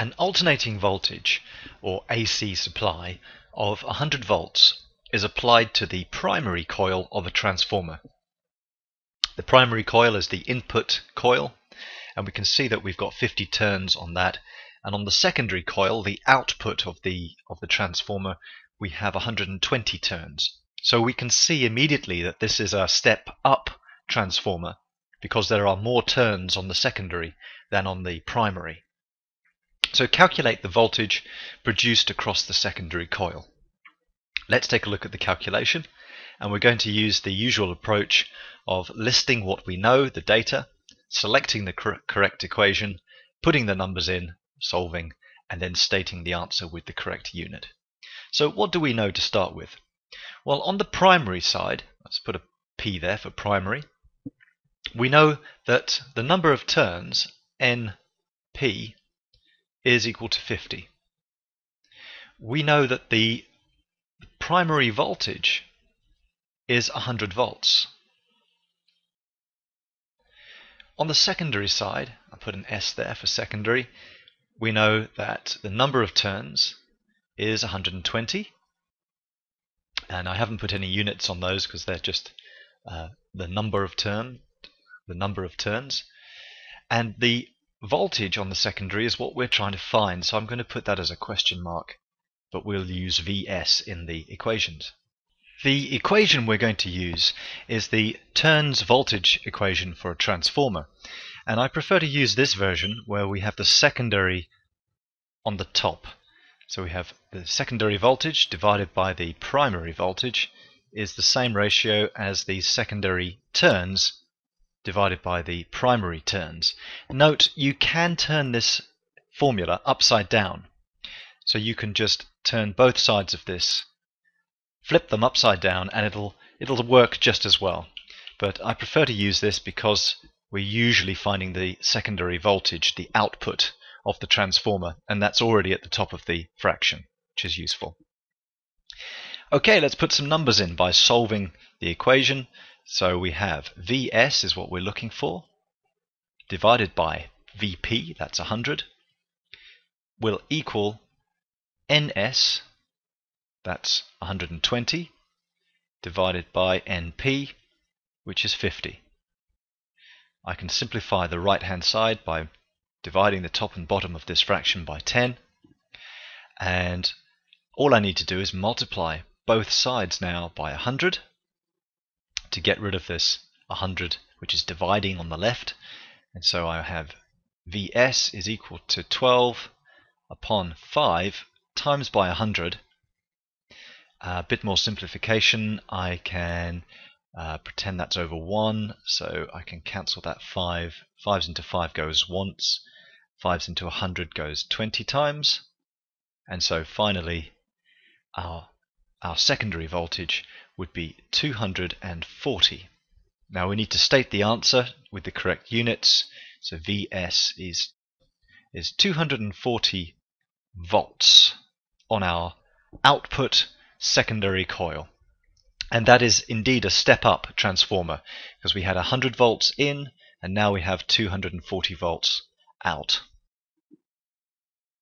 An alternating voltage, or AC supply, of 100 volts is applied to the primary coil of a transformer. The primary coil is the input coil, and we can see that we've got 50 turns on that. And on the secondary coil, the output of the of the transformer, we have 120 turns. So we can see immediately that this is a step up transformer because there are more turns on the secondary than on the primary. So calculate the voltage produced across the secondary coil. Let's take a look at the calculation and we're going to use the usual approach of listing what we know, the data, selecting the cor correct equation, putting the numbers in, solving, and then stating the answer with the correct unit. So what do we know to start with? Well, on the primary side, let's put a P there for primary, we know that the number of turns, NP, is equal to 50. We know that the primary voltage is 100 volts. On the secondary side, I put an S there for secondary, we know that the number of turns is 120. And I haven't put any units on those because they're just uh, the number of turn, the number of turns. And the voltage on the secondary is what we're trying to find, so I'm going to put that as a question mark, but we'll use Vs in the equations. The equation we're going to use is the turns voltage equation for a transformer. And I prefer to use this version where we have the secondary on the top. So we have the secondary voltage divided by the primary voltage is the same ratio as the secondary turns divided by the primary turns. Note you can turn this formula upside down. So you can just turn both sides of this flip them upside down and it'll it'll work just as well. But I prefer to use this because we're usually finding the secondary voltage, the output of the transformer, and that's already at the top of the fraction, which is useful. Okay, let's put some numbers in by solving the equation. So we have Vs is what we're looking for, divided by Vp, that's 100, will equal Ns, that's 120 divided by NP, which is 50. I can simplify the right hand side by dividing the top and bottom of this fraction by 10 and all I need to do is multiply both sides now by 100 to get rid of this 100 which is dividing on the left. And so I have Vs is equal to 12 upon 5 times by 100 a bit more simplification, I can uh, pretend that's over 1, so I can cancel that 5. 5s into 5 goes once, 5s into 100 goes 20 times, and so finally our, our secondary voltage would be 240. Now we need to state the answer with the correct units, so Vs is, is 240 volts on our output secondary coil. And that is indeed a step up transformer because we had 100 volts in and now we have 240 volts out.